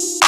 you.